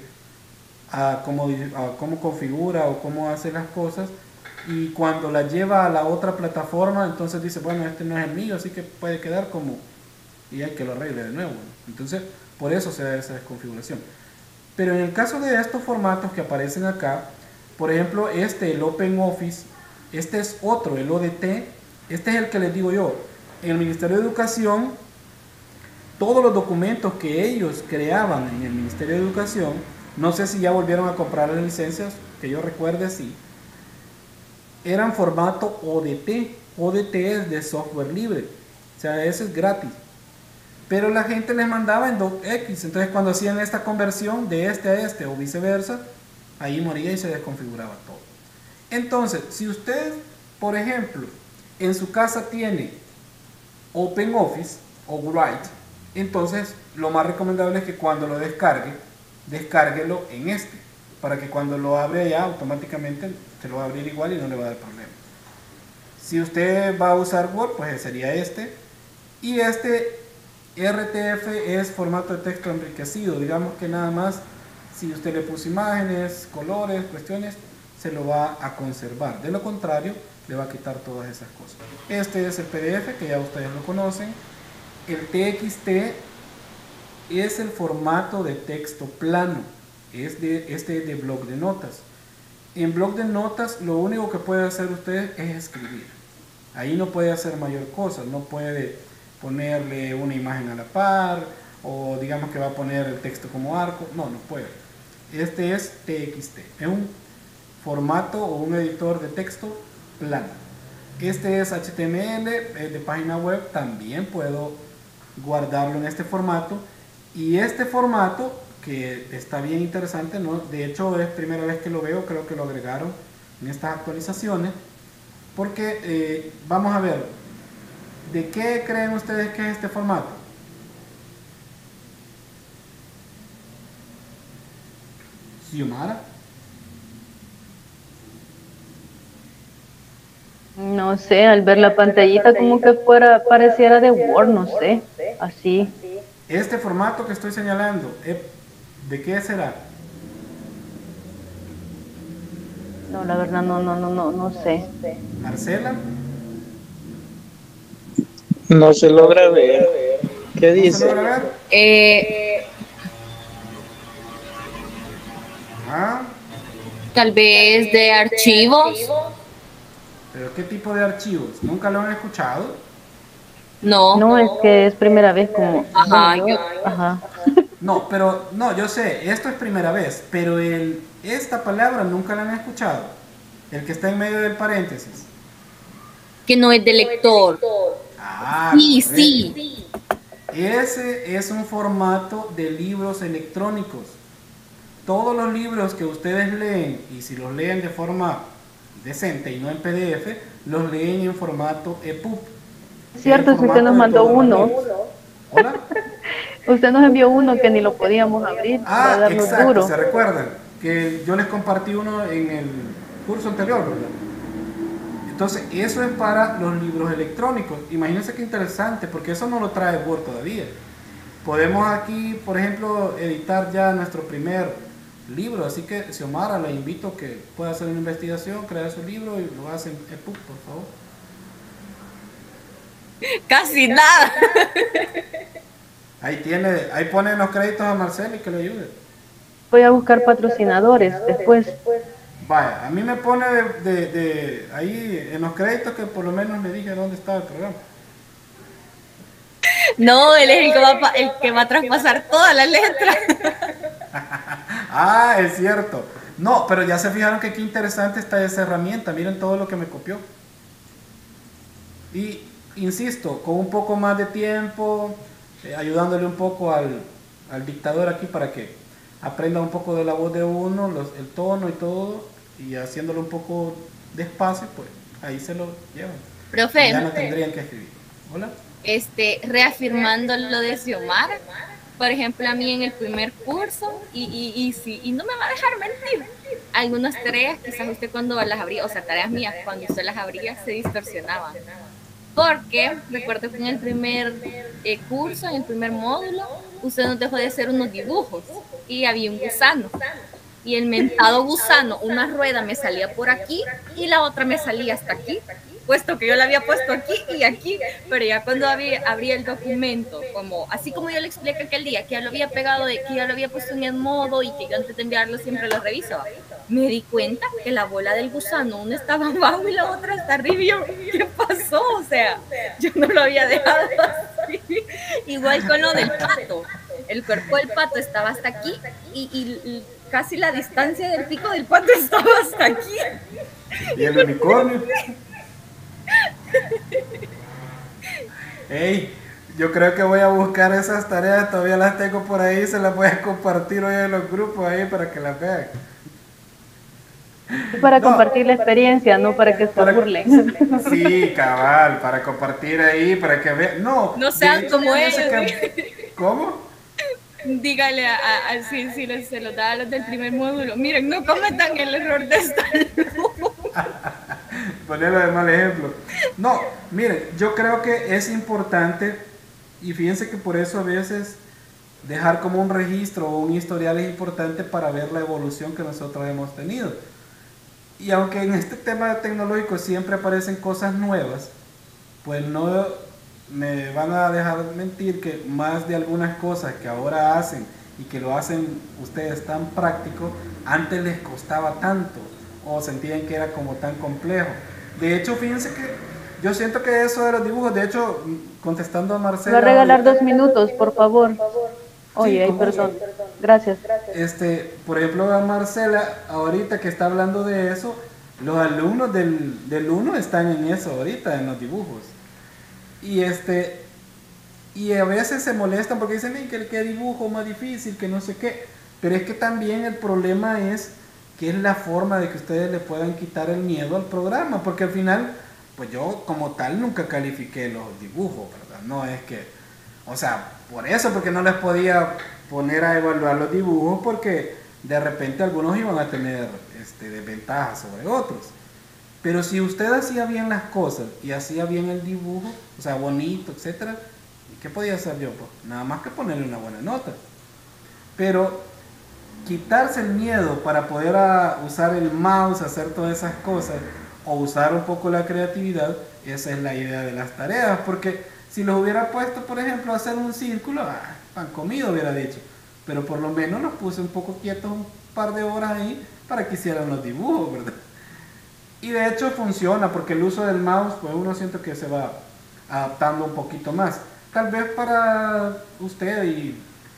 a cómo, cómo configura o cómo hace las cosas y cuando la lleva a la otra plataforma, entonces dice, bueno, este no es el mío, así que puede quedar como, y hay que lo arregle de nuevo. Entonces, por eso se da esa desconfiguración. Pero en el caso de estos formatos que aparecen acá, por ejemplo, este, el Open Office, este es otro, el ODT, este es el que les digo yo, en el Ministerio de Educación, todos los documentos que ellos creaban en el Ministerio de Educación, no sé si ya volvieron a comprar las licencias, que yo recuerde, sí eran formato ODT. ODT es de software libre. O sea, ese es gratis. Pero la gente les mandaba en DocX. Entonces cuando hacían esta conversión de este a este o viceversa, ahí moría y se desconfiguraba todo. Entonces, si usted, por ejemplo, en su casa tiene OpenOffice o Write, entonces lo más recomendable es que cuando lo descargue, descárguelo en este, para que cuando lo abre ya automáticamente se lo va a abrir igual y no le va a dar problema. Si usted va a usar Word, pues sería este. Y este RTF es formato de texto enriquecido. Digamos que nada más, si usted le puso imágenes, colores, cuestiones, se lo va a conservar. De lo contrario, le va a quitar todas esas cosas. Este es el PDF, que ya ustedes lo conocen. El TXT es el formato de texto plano. Es de, este de blog de notas. En blog de notas lo único que puede hacer usted es escribir. Ahí no puede hacer mayor cosa, no puede ponerle una imagen a la par o digamos que va a poner el texto como arco, no, no puede. Este es TXT, es un formato o un editor de texto plano. Este es HTML de página web, también puedo guardarlo en este formato y este formato que está bien interesante, ¿no? de hecho es primera vez que lo veo, creo que lo agregaron en estas actualizaciones, porque eh, vamos a ver, ¿De qué creen ustedes que es este formato? Xiomara. No sé, al ver la pantallita como que fuera, pareciera de Word, no sé, así. Este formato que estoy señalando, eh, ¿de qué será? No, la verdad no, no, no, no, no sé. Marcela. No se logra ver. ¿Qué ¿No se dice? logra ver? Eh, Ah, tal vez de archivos. Pero ¿qué tipo de archivos? ¿Nunca lo han escuchado? No. No, es que es primera vez como... Ajá, yo- yo- Ajá. No, pero no, yo sé, esto es primera vez, pero el, esta palabra nunca la han escuchado. El que está en medio del paréntesis. Que no es de lector. Ah, Sí, correcto. sí. Ese es un formato de libros electrónicos. Todos los libros que ustedes leen, y si los leen de forma decente y no en PDF, los leen en formato EPUB. Cierto, si usted nos mandó uno. Hola. Usted nos envió uno que ni lo podíamos abrir para Ah, darnos exacto, duro. se recuerdan que yo les compartí uno en el curso anterior, ¿verdad? Entonces, eso es para los libros electrónicos. Imagínense qué interesante, porque eso no lo trae Word todavía. Podemos aquí, por ejemplo, editar ya nuestro primer libro, así que Xiomara la invito a que pueda hacer una investigación, crear su libro y lo hace en EPUB, por favor. Casi nada. Ahí tiene, ahí ponen los créditos a Marcelo y que le ayude. Voy a buscar patrocinadores después. Vaya, a mí me pone de, de- de ahí en los créditos que por lo menos le dije dónde estaba el programa. No, él es el que va, a pa- el que va a traspasar toda la letra. Ah, es cierto. No, pero ya se fijaron que qué interesante está esa herramienta. Miren todo lo que me copió. Y insisto, con un poco más de tiempo, eh, ayudándole un poco al, al dictador aquí para que aprenda un poco de la voz de uno, los- el tono y todo, y haciéndolo un poco despacio, pues ahí se lo llevan. Profe. Ya no tendrían que escribir. Hola. este, reafirmando lo de Xiomara, por ejemplo, a mí en el primer curso, y, y, y, sí, y no me va a dejar mentir, algunas tareas quizás usted cuando las abría, o sea, tareas mías, cuando usted las abría se distorsionaban. Porque recuerdo que en el primer eh, curso, en el primer módulo, usted nos dejó de hacer unos dibujos y había un gusano. Y el mentado gusano, una rueda me salía por aquí y la otra me salía hasta aquí, puesto que yo la había puesto aquí y aquí, pero ya cuando había, abría el documento, como así como yo le expliqué aquel día, que ya lo había pegado, de, que ya lo había puesto en el modo y que yo antes de enviarlo siempre lo reviso, me di cuenta que la bola del gusano, una estaba abajo y la otra está arriba. y yo, ¿Qué pasó? O sea, yo no lo había dejado así. Igual con lo del pato. El cuerpo del pato estaba hasta aquí y, y- y casi la distancia del pico del pato estaba hasta aquí. Y el unicornio. Ey, yo creo que voy a buscar esas tareas, todavía las tengo por ahí, se las voy a compartir hoy en los grupos ahí para que las vean. Para No. compartir la experiencia, no para que se Para- burlen. Sí, cabal, para compartir ahí, para que vean. No, No sean como ellos, que- ¿Cómo? Dígale a, a- a- si, si les- se los da a los del primer módulo. Miren, no cometan el error de estar Ponerlo de mal ejemplo. No, miren, yo creo que es importante y fíjense que por eso a veces dejar como un registro o un historial es importante para ver la evolución que nosotros hemos tenido. Y aunque en este tema tecnológico siempre aparecen cosas nuevas, pues no me van a dejar mentir que más de algunas cosas que ahora hacen y que lo hacen ustedes tan práctico, antes les costaba tanto o sentían que era como tan complejo. De hecho, fíjense que yo siento que eso de los dibujos, de hecho, contestando a Marcela... va a regalar dos minutos, por favor. Oye, ay, con perdón. gusto. Gracias. Este, por ejemplo, a Marcela, ahorita que está hablando de eso, los alumnos del, del 1 están en eso ahorita, en los dibujos. Y este, y a veces se molestan porque dicen "Ay, que qué dibujo más difícil, que no sé qué. Pero es que también el problema es que es la forma de que ustedes le puedan quitar el miedo al programa, porque al final, pues yo como tal nunca califiqué los dibujos, ¿verdad? No es que, o sea, por eso, porque no les podía poner a evaluar los dibujos, porque de repente algunos iban a tener este, desventajas sobre otros. Pero si usted hacía bien las cosas y hacía bien el dibujo, o sea, bonito, etcétera, ¿qué podía hacer yo? Pues nada más que ponerle una buena nota. Pero quitarse el miedo para poder ah, usar el mouse, hacer todas esas cosas, o usar un poco la creatividad, esa es la idea de las tareas, porque si los hubiera puesto, por ejemplo, a hacer un círculo, ah, comido hubiera dicho, pero por lo menos los puse un poco quietos un par de horas ahí para que hicieran los dibujos, ¿verdad? Y de hecho funciona porque el uso del mouse, pues uno siente que se va adaptando un poquito más. Tal vez para usted y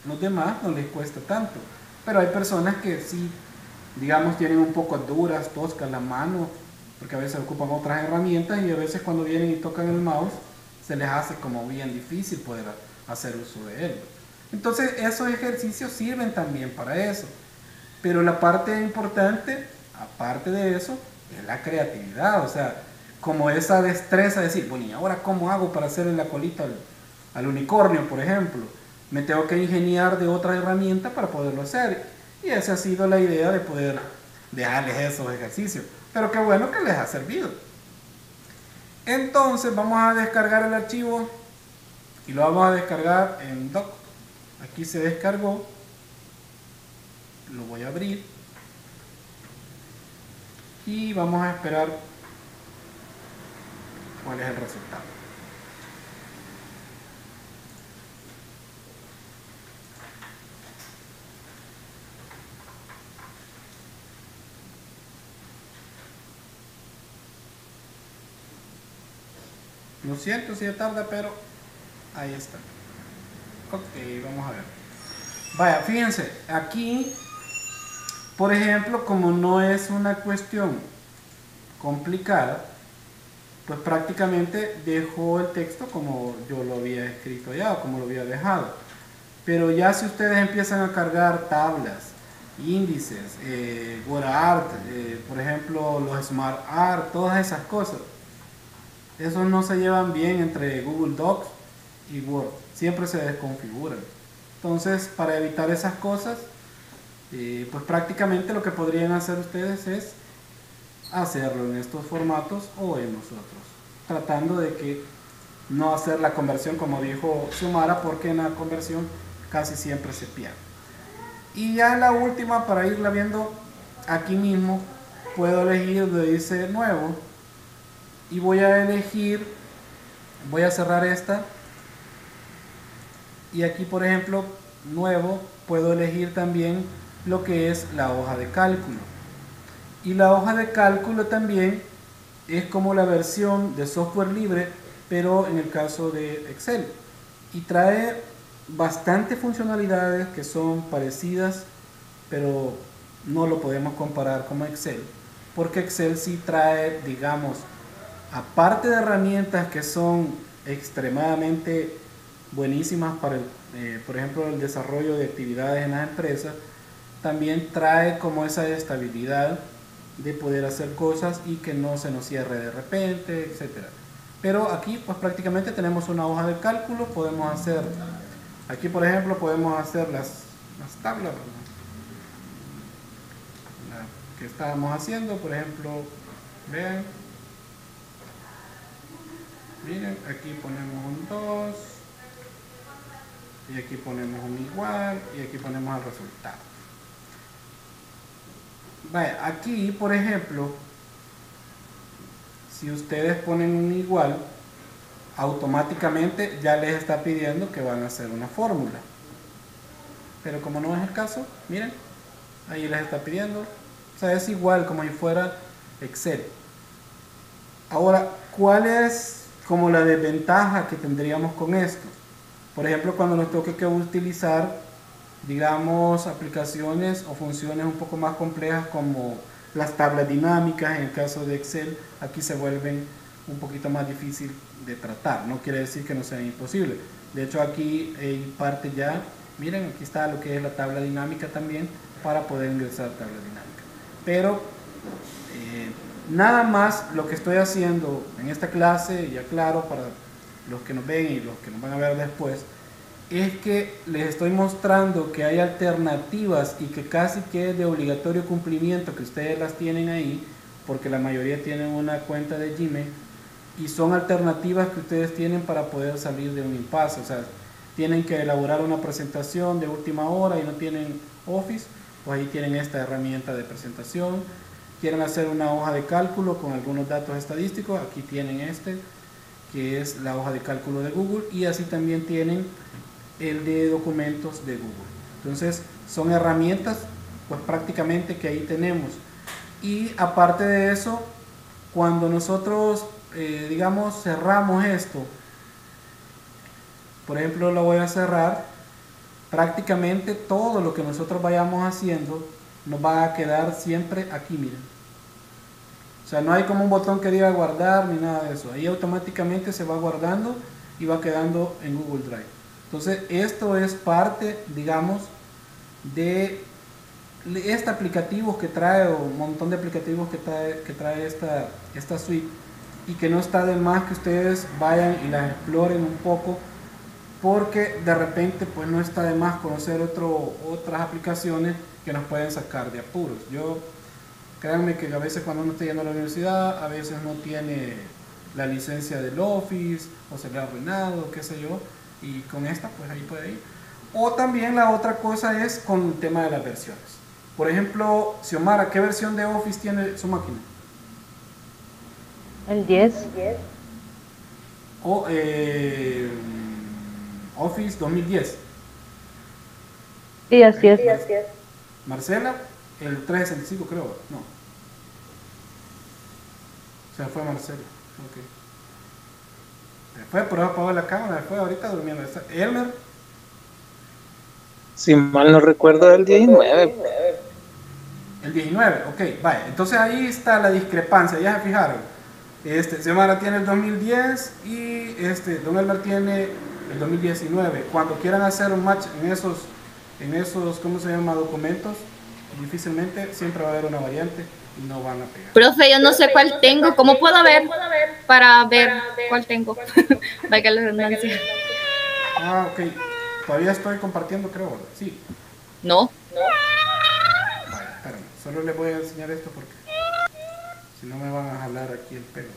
los demás no les cuesta tanto. Pero hay personas que sí, digamos, tienen un poco duras, toscas la mano, porque a veces ocupan otras herramientas y a veces cuando vienen y tocan el mouse, se les hace como bien difícil poder hacer uso de él. Entonces esos ejercicios sirven también para eso. Pero la parte importante, aparte de eso, es la creatividad, o sea, como esa destreza de decir, bueno, ¿y ahora cómo hago para hacerle la colita al, unicornio, por ejemplo? Me tengo que ingeniar de otra herramienta para poderlo hacer. Y esa ha sido la idea de poder dejarles esos ejercicios. Pero qué bueno que les ha servido. Entonces vamos a descargar el archivo y lo vamos a descargar en doc. Aquí se descargó. Lo voy a abrir y vamos a esperar cuál es el resultado. Lo siento si tarda, pero ahí está. Ok, vamos a ver. Vaya, fíjense, aquí por ejemplo, como no es una cuestión complicada, pues prácticamente dejó el texto como yo lo había escrito ya o como lo había dejado. Pero ya si ustedes empiezan a cargar tablas, índices, eh, WordArt, eh, por ejemplo los Smart Art, todas esas cosas, esos no se llevan bien entre Google Docs y Word, siempre se desconfiguran. Entonces, para evitar esas cosas, eh, pues prácticamente lo que podrían hacer ustedes es hacerlo en estos formatos o en nosotros, tratando de que no hacer la conversión como dijo Sumara, porque en la conversión casi siempre se pierde. Y ya la última, para irla viendo aquí mismo, puedo elegir donde dice nuevo y voy a elegir, voy a cerrar esta y aquí por ejemplo nuevo puedo elegir también lo que es la hoja de cálculo. Y la hoja de cálculo también es como la versión de software libre, pero en el caso de Excel. Y trae bastantes funcionalidades que son parecidas, pero no lo podemos comparar como Excel. Porque Excel sí trae, digamos, aparte de herramientas que son extremadamente buenísimas para, eh, por ejemplo, el desarrollo de actividades en las empresas, también trae como esa estabilidad de poder hacer cosas y que no se nos cierre de repente, etcétera. Pero aquí pues prácticamente tenemos una hoja de cálculo, podemos hacer, aquí por ejemplo podemos hacer las, las tablas que estábamos haciendo, por ejemplo, vean, miren, aquí ponemos un 2 y aquí ponemos un igual y aquí ponemos el resultado aquí, por ejemplo, si ustedes ponen un igual, automáticamente ya les está pidiendo que van a hacer una fórmula. Pero como no es el caso, miren, ahí les está pidiendo. O sea, es igual como si fuera Excel. Ahora, ¿cuál es como la desventaja que tendríamos con esto? Por ejemplo, cuando nos toque que utilizar digamos, aplicaciones o funciones un poco más complejas como las tablas dinámicas, en el caso de Excel, aquí se vuelven un poquito más difícil de tratar. No quiere decir que no sea imposible. De hecho, aquí hay parte ya, miren, aquí está lo que es la tabla dinámica también para poder ingresar tabla dinámica. Pero, eh, Nada más lo que estoy haciendo en esta clase, ya claro, para los que nos ven y los que nos van a ver después, es que les estoy mostrando que hay alternativas y que casi que es de obligatorio cumplimiento que ustedes las tienen ahí, porque la mayoría tienen una cuenta de Gmail, y son alternativas que ustedes tienen para poder salir de un impasse. O sea, tienen que elaborar una presentación de última hora y no tienen Office, pues ahí tienen esta herramienta de presentación. Quieren hacer una hoja de cálculo con algunos datos estadísticos, aquí tienen este, que es la hoja de cálculo de Google, y así también tienen el de documentos de Google. Entonces, son herramientas, pues prácticamente que ahí tenemos. Y aparte de eso, cuando nosotros, eh, digamos, cerramos esto, por ejemplo, lo voy a cerrar, prácticamente todo lo que nosotros vayamos haciendo nos va a quedar siempre aquí, miren. Sea, no hay como un botón que diga guardar ni nada de eso. Ahí automáticamente se va guardando y va quedando en Google Drive. Entonces, esto es parte, digamos, de este aplicativo que trae, o un montón de aplicativos que trae, que trae esta, esta suite, y que no está de más que ustedes vayan y las exploren un poco porque de repente pues no está de más conocer otras aplicaciones que nos pueden sacar de apuros. Yo, créanme que a veces cuando uno está yendo a la universidad, a veces no tiene la licencia del Office o se le ha arruinado, qué sé yo, y con esta pues ahí puede ir. O también la otra cosa es con el tema de las versiones. Por ejemplo, Xiomara, ¿qué versión de Office tiene su máquina? El 10. O, eh, Office 2010. Sí, así es. Marcela, el 365 creo, no. O sea, fue Marcela. Ok. Después, pero apagó la cámara, después ahorita durmiendo. Elmer. Si mal no recuerdo, el 19. El 19, ok, vaya. Entonces ahí está la discrepancia, ya se fijaron. Este, Semana tiene el 2010 y este, Don Elmer tiene el 2019. Cuando quieran hacer un match en esos, en esos, ¿cómo se llama? Documentos, difícilmente siempre va a haber una variante no van a pegar. Profe, yo no sé cuál tengo. ¿Cómo puedo ver para ver cuál tengo? Vaya la redundancia. Ah, ok. Todavía estoy compartiendo, creo, ¿verdad? Sí. No. Vaya, espérame. Solo les voy a enseñar esto porque si no me van a jalar aquí el pelo.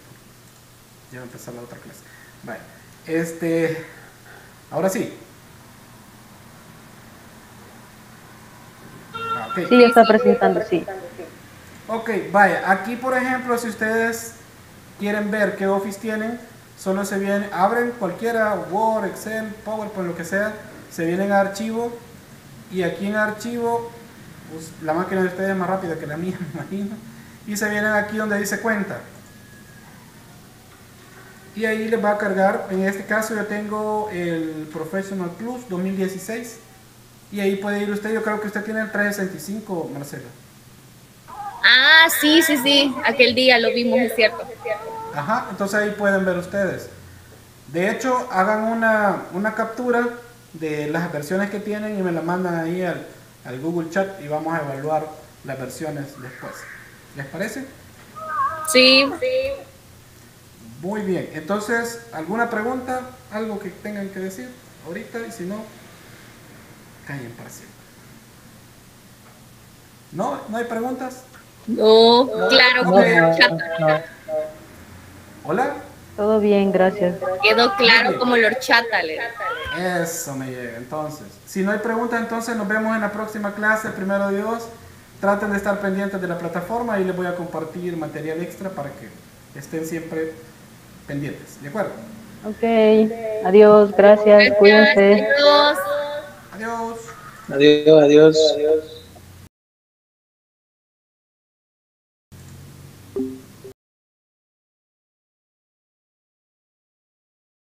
Ya va a empezar la otra clase. Vale. Este. Ahora sí. Ah, ok. Sí, ya está presentando, sí. Ok, vaya. Aquí, por ejemplo, si ustedes quieren ver qué Office tienen, solo se vienen, abren cualquiera, Word, Excel, PowerPoint, lo que sea, se vienen a archivo y aquí en archivo, pues, la máquina de ustedes es más rápida que la mía, me imagino, y se vienen aquí donde dice cuenta. Y ahí les va a cargar, en este caso yo tengo el Professional Plus 2016 y ahí puede ir usted, yo creo que usted tiene el 365, Marcela. Ah, sí, sí, sí. Aquel día lo vimos, es cierto. Ajá, entonces ahí pueden ver ustedes. De hecho, hagan una, una captura de las versiones que tienen y me la mandan ahí al, al Google Chat y vamos a evaluar las versiones después. ¿Les parece? Sí. Muy bien, entonces, ¿alguna pregunta? ¿Algo que tengan que decir ahorita? Y si no, callen para siempre. ¿No? ¿No hay preguntas? No, claro, No, como no, horchata. no. ¿Hola? Todo bien, gracias. Quedó claro como la horchata. Eso me llega, entonces. Si no hay preguntas, entonces nos vemos en la próxima clase, primero Dios. Traten de estar pendientes de la plataforma y les voy a compartir material extra para que estén siempre pendientes. ¿De acuerdo? Ok, adiós, gracias, cuídense. Adiós. Adiós. Adiós, adiós.